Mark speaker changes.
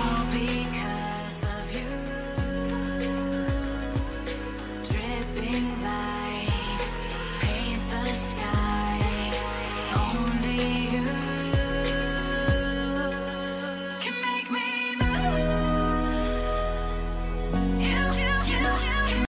Speaker 1: I'll be